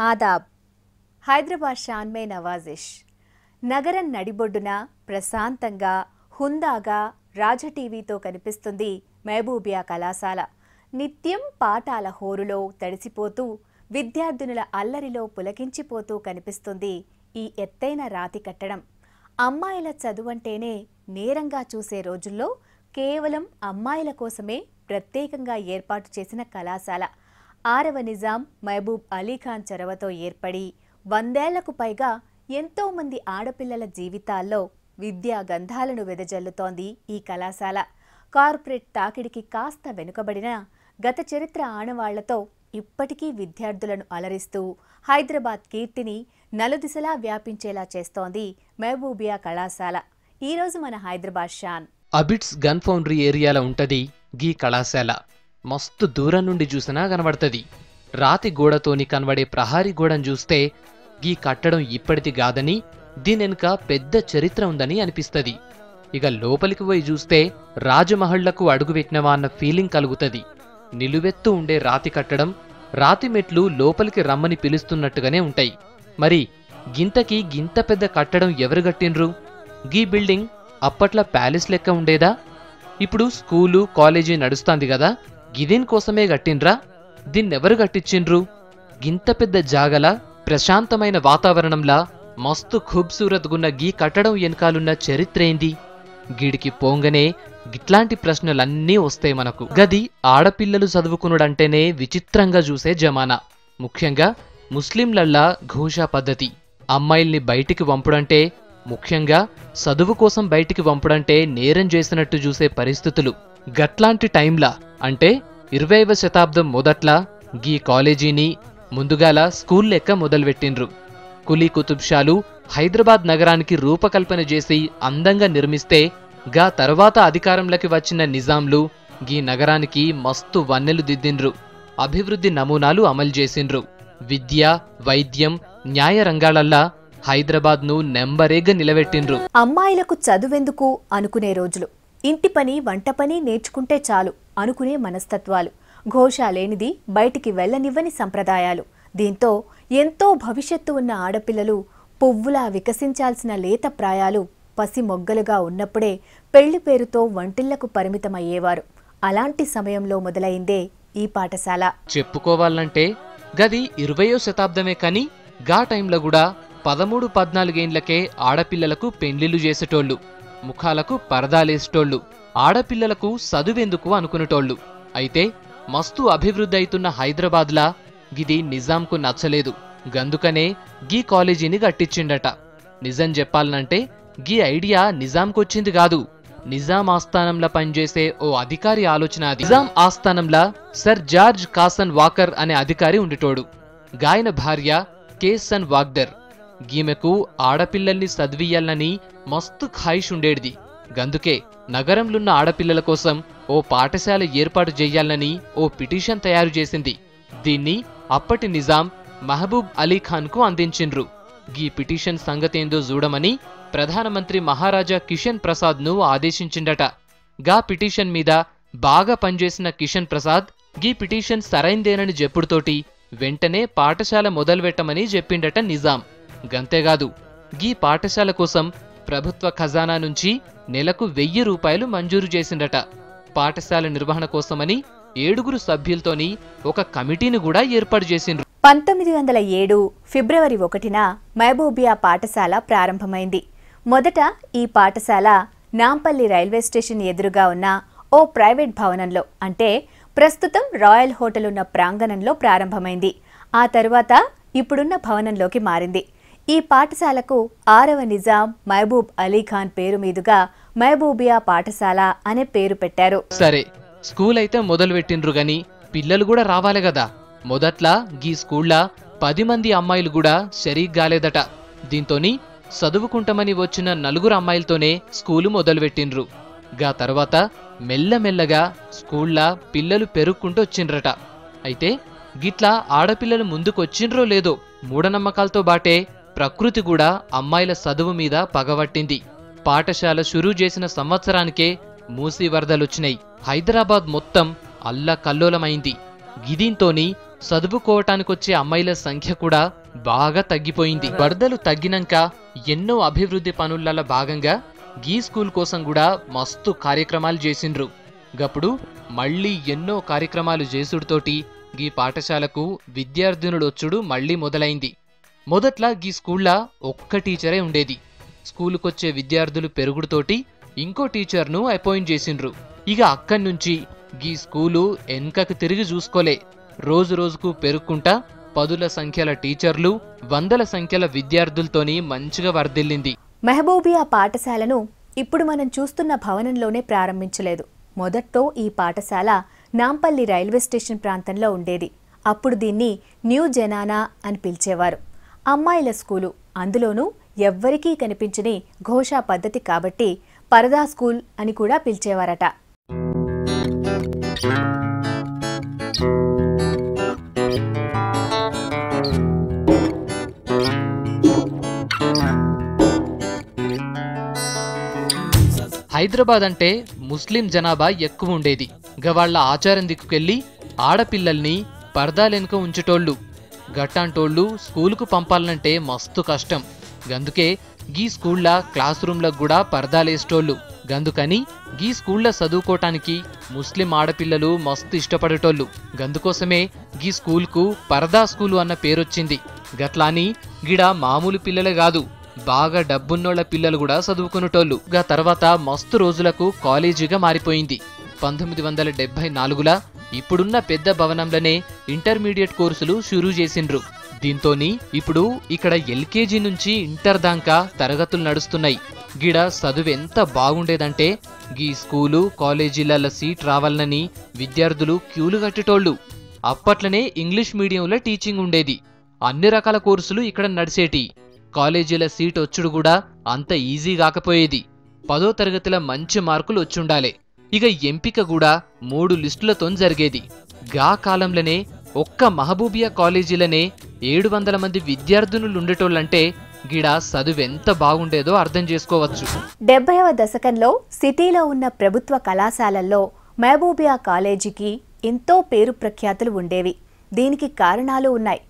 ఆదాబ్. హైదరాబాద్ షాన్మే నవాజిష్. నగరం నడిబొడ్డున ప్రశాంతంగా హుందాగా రాజటీవీతో కనిపిస్తుంది మహబూబియా కళాశాల. నిత్యం పాఠాల హోరులో తడిసిపోతూ విద్యార్థినుల అల్లరిలో పులకించిపోతూ కనిపిస్తుంది ఈ ఎత్తైన రాతి కట్టడం. అమ్మాయిల చదువంటేనే నేరంగా చూసే రోజుల్లో కేవలం అమ్మాయిల కోసమే ప్రత్యేకంగా ఏర్పాటు చేసిన కళాశాల. ఆరవ నిజాం మహబూబ్ అలీఖాన్ చొరవతో ఏర్పడి వందేళ్ళకు పైగా ఎంతోమంది ఆడపిల్లల జీవితాల్లో విద్యా గంధాలను వెదజల్లుతోంది ఈ కళాశాల. కార్పొరేట్ తాకిడికి కాస్త వెనుకబడిన గత చరిత్ర ఆనవాళ్ళతో ఇప్పటికీ విద్యార్థులను అలరిస్తూ హైదరాబాద్ కీర్తిని నలుదిశలా వ్యాపించేలా చేస్తోంది మహబూబియా కళాశాల. ఈరోజు మన హైదరాబాద్ షాన్. అబిట్స్ గన్ ఫౌండరీ ఏరియాలో ఉంటది గీ కళాశాల. మస్తు దూరం నుండి చూసినా కనబడుతుంది. రాతి గోడతోని కనబడే ప్రహారీ గోడను చూస్తే గీ కట్టడం ఇప్పటిది కాదని దీనెనుక పెద్ద చరిత్ర ఉందని అనిపిస్తది. ఇక లోపలికి పోయి చూస్తే రాజమహళ్ళకు అడుగుపెట్టినవా అన్న ఫీలింగ్ కలుగుతది. నిలువెత్తు ఉండే రాతి కట్టడం రాతి మెట్లు లోపలికి రమ్మని పిలుస్తున్నట్టుగానే ఉంటాయి. మరి గింతకి గింత పెద్ద కట్టడం ఎవరు కట్టిండ్రు? గీ బిల్డింగ్ అప్పట్లో ప్యాలెస్ లెక్క ఉండేదా? ఇప్పుడు స్కూలు కాలేజీ నడుస్తుంది కదా. గిదీన్ కోసమే గట్టిండ్రా దీన్నెవరు గట్టించిండ్రు గింత పెద్ద జాగల ప్రశాంతమైన వాతావరణంలా మస్తు ఖూబ్సూరత్గున్న గీ కట్టడం వెనకాలున్న చరిత్రేంది? గిడికి గీడికి పోంగనే గిట్లాంటి ప్రశ్నలన్నీ వస్తాయి మనకు. గది ఆడపిల్లలు చదువుకునుడంటేనే విచిత్రంగా చూసే జమానా. ముఖ్యంగా ముస్లింలల్లా ఘోషా పద్ధతి. అమ్మాయిల్ని బయటికి వంపుడంటే ముఖ్యంగా చదువు కోసం బయటికి వంపుడంటే నేరం చేసినట్టు చూసే పరిస్థితులు. గట్లాంటి టైంలా అంటే ఇరవైవ శతాబ్దం మొదట్లా గీ కాలేజీని ముందుగాల స్కూల్ లెక్క మొదలుపెట్టిండ్రు. కులీ కుతుబ్షాలు హైదరాబాద్ నగరానికి రూపకల్పన చేసి అందంగా నిర్మిస్తే గా తర్వాత అధికారంలోకి వచ్చిన నిజాంలు గీ నగరానికి మస్తు వన్నెలు దిద్దిండ్రు. అభివృద్ధి నమూనాలు అమలు చేసిండ్రు. విద్య వైద్యం న్యాయ రంగాలల్లా హైదరాబాద్ను నెంబరేగా నిలబెట్టిండ్రు. అమ్మాయిలకు చదువెందుకు అనుకునే రోజులు. ఇంటి పని వంట పని నేర్చుకుంటే చాలు అనుకునే మనస్తత్వాలు. ఘోష లేనిది బయటికి వెళ్ళనివ్వని సంప్రదాయాలు. దీంతో ఎంతో భవిష్యత్తు ఉన్న ఆడపిల్లలు పువ్వులా వికసించాల్సిన లేత ప్రాయాలు పసి మొగ్గలుగా ఉన్నప్పుడే పెళ్ళి పేరుతో వంటిళ్ళకు పరిమితమయ్యేవారు. అలాంటి సమయంలో మొదలైందే ఈ పాఠశాల. చెప్పుకోవాలంటే గది ఇరవయో శతాబ్దమే కాని గా టైంలో కూడా పదమూడు పద్నాలుగేండ్లకే ఆడపిల్లలకు పెండ్లిళ్ళు చేసేటోళ్ళు. ముఖాలకు పరదాలేసేటోళ్ళు ఆడపిల్లలకు చదువెందుకు అనుకునేటోళ్ళు. అయితే మస్తు అభివృద్ధి అవుతున్న హైదరాబాద్లా గిది నిజాంకు నచ్చలేదు. గందుకనే గీ కాలేజీని గట్టిచ్చిండట. నిజం చెప్పాలనంటే గీ ఐడియా నిజాంకొచ్చింది కాదు. నిజాం ఆస్థానంలో పనిచేసే ఓ అధికారి ఆలోచన నిజాం ఆస్థానంలా సర్ జార్జ్ కాసన్ వాకర్ అనే అధికారి ఉండిటోడు. గాయన భార్య కేసన్ వాగ్దర్. గీమెకు ఆడపిల్లల్ని చదివియ్యాలని మస్తు ఖాయిష్ ఉండేది గందుకే నగరంలున్న ఆడపిల్లల కోసం ఓ పాఠశాల ఏర్పాటు చెయ్యాలని ఓ పిటిషన్ తయారు చేసింది. దీన్ని అప్పటి నిజాం మహబూబ్ అలీ ఖాన్కు అందించిండ్రు. గీ పిటిషన్ సంగతేందో చూడమని ప్రధానమంత్రి మహారాజా కిషన్ ప్రసాద్ను ఆదేశించిండట. గా పిటిషన్ మీద బాగా పనిచేసిన కిషన్ ప్రసాద్ గీ పిటిషన్ సరైందేనని చెప్పుడుతోటి వెంటనే పాఠశాల మొదలుపెట్టమని చెప్పిండట నిజాం. గంతేగాదు. గీ పాఠశాల కోసం ప్రభుత్వ ఖజానా నుంచి నెలకు వెయ్యి రూపాయలు మంజూరు చేసిండట పాఠశాల నిర్వహణ కోసమని ఏడుగురు సభ్యులతోని ఒక కమిటీని కూడా ఏర్పాటు చేసిండ్రు. పంతొమ్మిది వందల ఏడు ఫిబ్రవరి ఒకటిన మహబూబియా పాఠశాల ప్రారంభమైంది. మొదట ఈ పాఠశాల నాంపల్లి రైల్వే స్టేషన్ ఎదురుగా ఉన్న ఓ ప్రైవేట్ భవనంలో అంటే ప్రస్తుతం రాయల్ హోటల్ ఉన్న ప్రాంగణంలో ప్రారంభమైంది. ఆ తరువాత ఇప్పుడున్న భవనంలోకి మారింది. ఈ పాఠశాలకు ఆరవ నిజాం మహబూబ్ అలీ ఖాన్ పేరు మీదుగా మహబూబియా పాఠశాల అనే పేరు పెట్టారు. సరే స్కూల్ అయితే మొదలు పెట్టిండ్రు గాని పిల్లలు కూడా రావాలి కదా మొదట్లా గీ స్కూళ్ళ పది మంది అమ్మాయిలు కూడా సరిగ్గాలేదట దీంతోని చదువుకుంటామని వచ్చిన నలుగురు అమ్మాయిలతోనే స్కూలు మొదలుపెట్టిండ్రు. గా తర్వాత మెల్లమెల్లగా స్కూళ్ళ పిల్లలు పెరుక్కుంటూ వచ్చిండ్రట. అయితే గిట్లా ఆడపిల్లలు ముందుకొచ్చిండ్రో లేదో మూఢనమ్మకాలతో బాటే ప్రకృతి కూడా అమ్మాయిల చదువు మీద పగబట్టింది. పాఠశాల షురూ చేసిన సంవత్సరానికే మూసీ వరదలొచ్చినాయి హైదరాబాద్ మొత్తం అల్లా కల్లోలమైంది గిదీంతోని చదువుకోవటానికొచ్చే అమ్మాయిల సంఖ్య కూడా బాగా తగ్గిపోయింది. వరదలు తగ్గినాక ఎన్నో అభివృద్ధి పనులలో భాగంగా గీ స్కూల్ కోసం కూడా మస్తు కార్యక్రమాలు చేసిండ్రు. గప్పుడు మళ్ళీ ఎన్నో కార్యక్రమాలు చేసుడుతోటి గీ పాఠశాలకు విద్యార్థినులొచ్చుడు మళ్ళీ మొదలైంది. మొదట్లా గీ స్కూల్లా ఒక్క టీచరే ఉండేది. స్కూలుకొచ్చే విద్యార్థులు పెరుగుడుతోటి ఇంకో టీచర్ను అపాయింట్ చేసిండ్రు. ఇక అక్కడి నుంచి గీ స్కూలు వెనకకు తిరిగి చూసుకోలే రోజు రోజుకు పెరుక్కుంటా పదుల సంఖ్యల టీచర్లు వందల సంఖ్యల విద్యార్థులతోని మంచిగా వర్ధిల్లింది. మెహబూబియా పాఠశాలను ఇప్పుడు మనం చూస్తున్న భవనంలోనే ప్రారంభించలేదు. మొదట్లో ఈ పాఠశాల నాంపల్లి రైల్వే స్టేషన్ ప్రాంతంలో ఉండేది. అప్పుడు దీన్ని న్యూ జనానా అని పిలిచేవారు. అమ్మాయిల స్కూలు. అందులోనూ ఎవ్వరికీ కనిపించని ఘోషా పద్ధతి కాబట్టి పరదా స్కూల్ అని కూడా పిలిచేవారట. హైదరాబాద్ అంటే ముస్లిం జనాభా ఎక్కువ ఉండేది. గవాళ్ళ ఆచారం దిక్కుకెళ్ళి ఆడపిల్లల్ని పర్దాలెనుక ఉంచుటోళ్ళు. గట్టాంటోళ్ళు స్కూలుకు పంపాలంటే మస్తు కష్టం. గందుకే గీ స్కూళ్ళ క్లాస్ రూమ్లకు కూడా పరదాలేసేటోళ్ళు. గందుకని గీ స్కూళ్ళ చదువుకోటానికి ముస్లిం ఆడపిల్లలు మస్తు ఇష్టపడేటోళ్ళు. గందుకోసమే గీ స్కూల్కు పరదా స్కూలు అన్న పేరొచ్చింది. గట్లాని గిడ మామూలు పిల్లలే కాదు బాగా డబ్బున్నోళ్ళ పిల్లలు కూడా చదువుకునేటోళ్ళు. గా తర్వాత మస్తు రోజులకు కాలేజీగా మారిపోయింది. పంతొమ్మిది వందల డెబ్బై నాలుగులా ఇప్పుడున్న పెద్ద భవనంలోనే ఇంటర్మీడియట్ కోర్సులు షురూ చేసిండ్రు. దీంతోని ఇప్పుడు ఇక్కడ ఎల్కేజీ నుంచి ఇంటర్ దాకా తరగతులు నడుస్తున్నాయి. గిడ చదువు ఎంత బాగుండేదంటే గీ స్కూలు కాలేజీల సీట్ రావాలనని విద్యార్థులు క్యూలు కట్టేటోళ్ళు. అప్పట్లనే ఇంగ్లీష్ మీడియంలో టీచింగ్ ఉండేది. అన్ని రకాల కోర్సులు ఇక్కడ నడిసేటి. కాలేజీల సీట్ వచ్చుడు కూడా అంత ఈజీ కాకపోయేది. పదో తరగతిలో మంచి మార్కులు వచ్చుండాలే. ఇక ఎంపిక కూడా మూడు లిస్టులతో జరిగేది. గా కాలంలోనే ఒక్క మహబూబియా కాలేజీలనే ఏడు వందల మంది విద్యార్థినులు ఉండేటోళ్ళంటే గిడ చదువెంత బాగుండేదో అర్థం చేసుకోవచ్చు. డెబ్బైవ దశకంలో సిటీలో ఉన్న ప్రభుత్వ కళాశాలల్లో మహబూబియా కాలేజీకి ఎంతో పేరు ప్రఖ్యాతులు ఉండేవి. దీనికి కారణాలు ఉన్నాయి.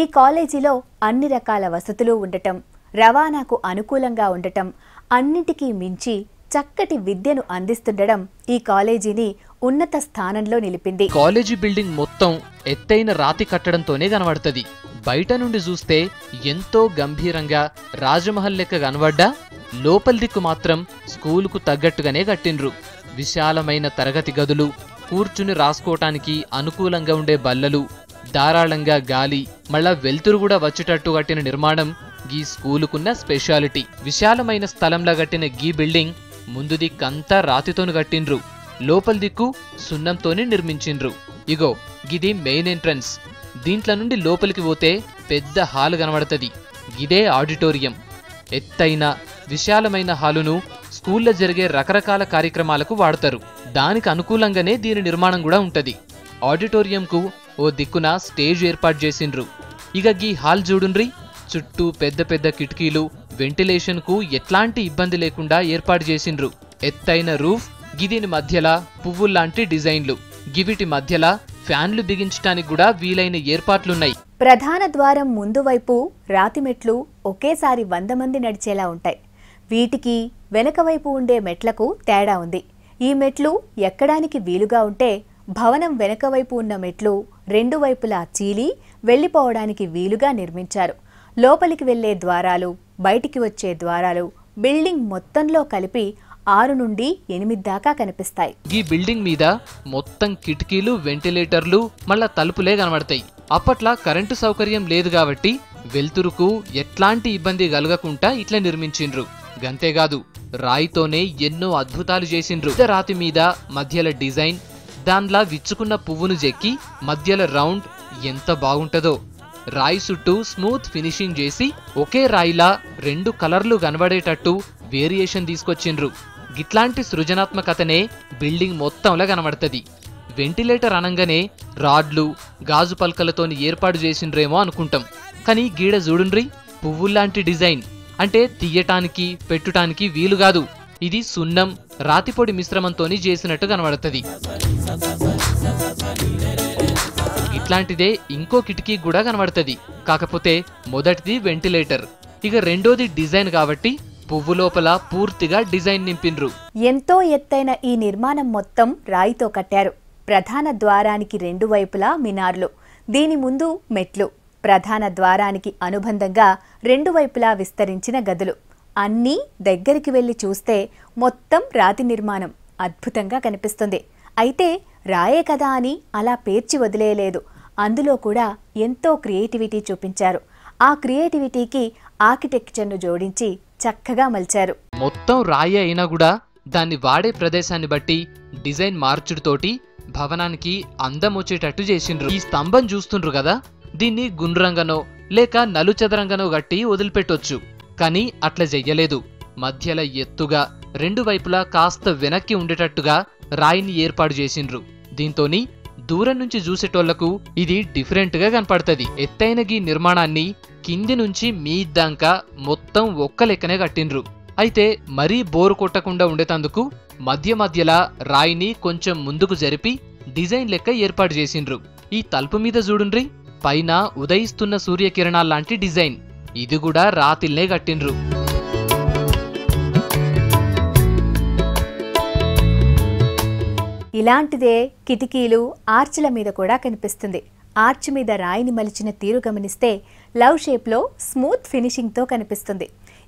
ఈ కాలేజీలో అన్ని రకాల వసతులు ఉండటం రవాణాకు అనుకూలంగా ఉండటం అన్నిటికీ మించి చక్కటి విద్యను అందిస్తుండడం ఈ కాలేజీని ఉన్నత స్థానంలో నిలిపింది. కాలేజీ బిల్డింగ్ మొత్తం ఎత్తైన రాతి కట్టడంతోనే కనబడుతుంది. బయట నుండి చూస్తే ఎంతో గంభీరంగా రాజమహల్ లెక్క కనబడ్డా? లోపల దిక్కు మాత్రం స్కూలుకు తగ్గట్టుగానే కట్టిండ్రు. విశాలమైన తరగతి గదులు కూర్చుని రాసుకోవటానికి అనుకూలంగా ఉండే బల్లలు ధారాళంగా గాలి మళ్ళా వెలుతురు కూడా వచ్చేటట్టు కట్టిన నిర్మాణం గీ స్కూలుకున్న స్పెషాలిటీ. విశాలమైన స్థలంలో కట్టిన గీ బిల్డింగ్ ముందు దిక్కంతా రాతితోను కట్టిండ్రు. లోపల దిక్కు సున్నంతోనే నిర్మించిండ్రు. ఇగో గిది మెయిన్ ఎంట్రన్స్. దీంట్లో నుండి లోపలికి పోతే పెద్ద హాల్ కనబడుతుంది. గిదే ఆడిటోరియం. ఎత్తైన విశాలమైన హాలును స్కూల్లో జరిగే రకరకాల కార్యక్రమాలకు వాడతారు. దానికి అనుకూలంగానే దీని నిర్మాణం కూడా ఉంటది. ఆడిటోరియంకు ఓ దిక్కున స్టేజ్ ఏర్పాటు చేసిండ్రు. ఇక గీ హాల్ చూడుండ్రి. చుట్టూ పెద్ద పెద్ద కిటికీలు వెంటిలేషన్కు ఎట్లాంటి ఇబ్బంది లేకుండా ఏర్పాటు చేసిండ్రు. ఎత్తైన రూఫ్ గిదిని మధ్యలా పువ్వుల్లాంటి డిజైన్లు. గివిటి మధ్యలా ఫ్యాన్లు బిగించటానికి కూడా వీలైన ఏర్పాట్లున్నాయి. ప్రధాన ద్వారం ముందు వైపు రాతి మెట్లు ఒకేసారి వంద మంది నడిచేలా ఉంటాయి. వీటికి వెనక వైపు ఉండే మెట్లకు తేడా ఉంది. ఈ మెట్లు ఎక్కడానికి వీలుగా ఉంటే భవనం వెనక వైపు ఉన్న మెట్లు రెండు వైపులా చీలి వెళ్ళిపోవడానికి వీలుగా నిర్మించారు. లోపలికి వెళ్ళే ద్వారాలు బయటికి వచ్చే ద్వారాలు బిల్డింగ్ మొత్తంలో కలిపి ఆరు నుండి ఎనిమిది దాకా కనిపిస్తాయి. ఈ బిల్డింగ్ మీద మొత్తం కిటికీలు వెంటిలేటర్లు మళ్ళా తలుపులే కనబడతాయి. అప్పట్లా కరెంటు సౌకర్యం లేదు కాబట్టి వెలుతురుకు ఎట్లాంటి ఇబ్బంది కలగకుండా ఇట్లా నిర్మించిండ్రు. గంతేకాదు రాయితోనే ఎన్నో అద్భుతాలు చేసిండ్రు. రాతి మీద మధ్యల డిజైన్ దాన్లా విచ్చుకున్న పువ్వును చెక్కి మధ్యల రౌండ్ ఎంత బాగుంటుందో. రాయి చుట్టూ స్మూత్ ఫినిషింగ్ చేసి ఒకే రాయిలా రెండు కలర్లు కనబడేటట్టు వేరియేషన్ తీసుకొచ్చిండ్రు. గిట్లాంటి సృజనాత్మకతనే బిల్డింగ్ మొత్తంలో కనబడుతుంది. వెంటిలేటర్ అనంగానే రాడ్లు గాజు పలకలతోని ఏర్పాటు చేసిండ్రేమో అనుకుంటాం. కానీ గీడ చూడుండ్రి పువ్వుల్లాంటి డిజైన్. అంటే తీయటానికి పెట్టుటానికి వీలు కాదు. ఇది సున్నం రాతిపొడి మిశ్రమంతోని చేసినట్టు కనబడుతుంది. ఇట్లాంటిదే ఇంకో కిటికీ కూడా కనబడుతుంది. కాకపోతే మొదటిది వెంటిలేటర్. ఇక రెండోది డిజైన్ కాబట్టి పువ్వు లోపల పూర్తిగా డిజైన్ నింపిండ్రు ఎంతో ఎత్తైన ఈ నిర్మాణం మొత్తం రాయితో కట్టారు. ప్రధాన ద్వారానికి రెండు వైపులా మినార్లు దీని ముందు మెట్లు. ప్రధాన ద్వారానికి అనుబంధంగా రెండు వైపులా విస్తరించిన గదులు. అన్నీ దగ్గరికి వెళ్ళి చూస్తే మొత్తం రాతి నిర్మాణం అద్భుతంగా కనిపిస్తుంది. అయితే రాయే కదా అని అలా పేర్చి వదిలేయలేదు. అందులో కూడా ఎంతో క్రియేటివిటీ చూపించారు. ఆ క్రియేటివిటీకి ఆర్కిటెక్చర్ను జోడించి చక్కగా మలిచారు. మొత్తం రాయి అయినా కూడా దాన్ని వాడే ప్రదేశాన్ని బట్టి డిజైన్ మార్చుడుతోటి భవనానికి అందం వచ్చేటట్టు చేసిండ్రు. ఈ స్తంభం చూస్తుండ్రు కదా? దీన్ని గుండ్రంగానో లేక నలుచదరంగానో గట్టి వదిలిపెట్టొచ్చు. కానీ అట్లా చెయ్యలేదు. మధ్యలో ఎత్తుగా రెండు వైపులా కాస్త వెనక్కి ఉండేటట్టుగా రాయిని ఏర్పాటు చేసిండ్రు. దీంతోని దూరం నుంచి చూసేటోళ్ళకు ఇది డిఫరెంట్గా కనపడుతుంది. ఎత్తైన గీ నిర్మాణాన్ని కింది నుంచి మీద్దాకా మొత్తం ఒక్క లెక్కనే కట్టిండ్రు. అయితే మరీ బోరు కొట్టకుండా ఉండేటందుకు మధ్య మధ్యలా రాయిని కొంచెం ముందుకు జరిపి డిజైన్ లెక్క ఏర్పాటు చేసిండ్రు. ఈ తలుపు మీద చూడుండ్రి పైన ఉదయిస్తున్న సూర్యకిరణాల్లాంటి డిజైన్. ఇది కూడా రాతిల్నే కట్టిండ్రు. ఇలాంటిదే కిటికీలు ఆర్చ్ల మీద కూడా కనిపిస్తుంది. ఆర్చ్ మీద రాయిని మలిచిన తీరు గమనిస్తే లవ్ షేప్లో స్మూత్ ఫినిషింగ్తో కనిపిస్తుంది.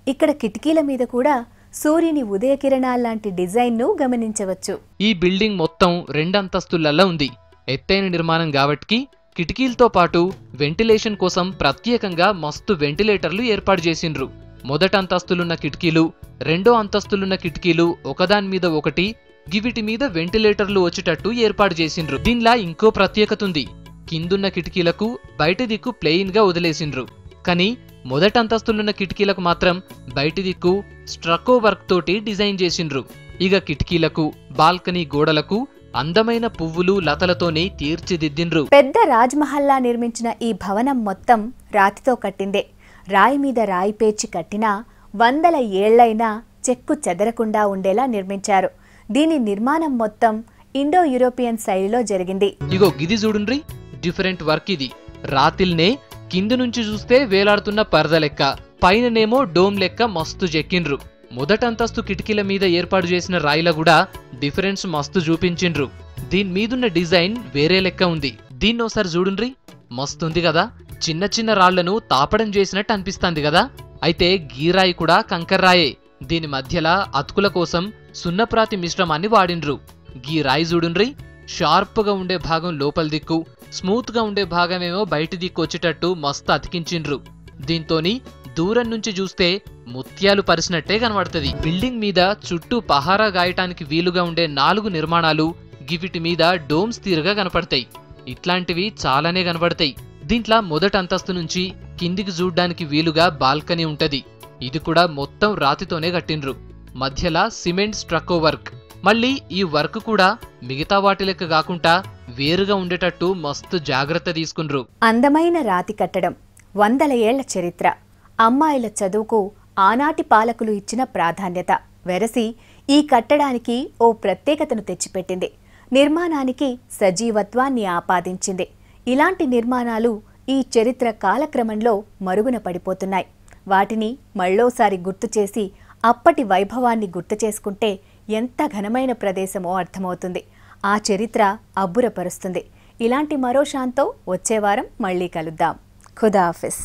ఇక్కడ కిటికీల మీద కూడా సూర్యుని ఉదయ కిరణాల్లాంటి డిజైన్ను గమనించవచ్చు. ఈ బిల్డింగ్ మొత్తం రెండంతస్తులలో ఉంది. ఎత్తైన నిర్మాణం కాబట్టి కిటికీలతో పాటు వెంటిలేషన్ కోసం ప్రత్యేకంగా మస్తు వెంటిలేటర్లు ఏర్పాటు చేసిండ్రు. మొదట అంతస్తులున్న కిటికీలు రెండో అంతస్తులున్న కిటికీలు ఒకదాని మీద ఒకటి గివిటి మీద వెంటిలేటర్లు వచ్చేటట్టు ఏర్పాటు చేసిండ్రు. దీనిలా ఇంకో ప్రత్యేకత ఉంది. కిందున్న కిటికీలకు బయట దిక్కు ప్లెయిన్గా వదిలేసిండ్రు. కానీ మొదటి అంతస్తులున్న కిటికీలకు మాత్రం బయటి దిక్కు స్ట్రకో వర్క్ తోటి డిజైన్ చేసిండ్రు. ఇక కిటికీలకు బాల్కనీ గోడలకు అందమైన పువ్వులు లతలతోనే తీర్చిదిద్దిండ్రు. పెద్ద రాజ్మహల్లా నిర్మించిన ఈ భవనం మొత్తం రాతితో కట్టిందే. రాయి మీద రాయి పేర్చి కట్టినా వందల ఏళ్ళైనా చెక్కు చెదరకుండా ఉండేలా నిర్మించారు. దీని నిర్మాణం మొత్తం ఇండో యూరోపియన్ శైలిలో జరిగింది. ఇగో గిది చూడుండ్రి డిఫరెంట్ వర్క్ ఇది. రాతిల్నే కింది నుంచి చూస్తే వేలాడుతున్న పరద లెక్క పైననేమో డోమ్ లెక్క మస్తు చెక్కిండ్రు. మొదటంతస్తు కిటికీల మీద ఏర్పాటు చేసిన రాయిల కూడా డిఫరెన్స్ మస్తు చూపించిండ్రు. దీని మీదున్న డిజైన్ వేరే లెక్క ఉంది. దీన్ని ఒకసారి చూడుండ్రి మస్తుంది కదా. చిన్న చిన్న రాళ్ళను తాపడం చేసినట్టు అనిపిస్తుంది కదా. అయితే గీరాయి కూడా కంకర్రాయే దీని మధ్యలా అతుకుల కోసం సున్నప్రాతి మిశ్రమాన్ని వాడిండ్రు గీ రాయి చూడుండ్రి షార్ప్గా ఉండే భాగం లోపల దిక్కు స్మూత్గా ఉండే భాగమేమో బయటి దిక్కు వచ్చేటట్టు మస్తు అతికించిండ్రు. దీంతోని దూరం నుంచి చూస్తే ముత్యాలు పరిచినట్టే కనబడుతుంది. బిల్డింగ్ మీద చుట్టూ పహారా గాయటానికి వీలుగా ఉండే నాలుగు నిర్మాణాలు గివిటి మీద డోమ్స్ తీరుగా కనపడతాయి. ఇట్లాంటివి చాలానే కనబడతాయి. దీంట్లో మొదటి అంతస్తు నుంచి కిందికి చూడ్డానికి వీలుగా బాల్కనీ ఉంటది. ఇది కూడా మొత్తం రాతితోనే కట్టిండ్రు మధ్యలా సిమెంట్ స్ట్రక్కో వర్క్. మళ్ళీ ఈ వర్క్ కూడా మిగతా వాటి లెక్క కాకుండా వేరుగా ఉండేటట్టు మస్తు జాగ్రత్త తీసుకుండ్రు. అందమైన రాతి కట్టడం వందల ఏళ్ళ చరిత్ర అమ్మాయిల చదువుకు ఆనాటి పాలకులు ఇచ్చిన ప్రాధాన్యత వెరసి ఈ కట్టడానికి ఓ ప్రత్యేకతను తెచ్చిపెట్టింది. నిర్మాణానికి సజీవత్వాన్ని ఆపాదించింది. ఇలాంటి నిర్మాణాలు ఈ చరిత్ర కాలక్రమంలో మరుగున పడిపోతున్నాయి. వాటిని మళ్ళోసారి గుర్తు చేసి అప్పటి వైభవాన్ని గుర్తు చేసుకుంటే ఎంత ఘనమైన ప్రదేశమో అర్థమవుతుంది. ఆ చరిత్ర అబ్బురపరుస్తుంది. ఇలాంటి మరో షాన్తో వచ్చేవారం మళ్ళీ కలుద్దాం. ఖుదాఫిస్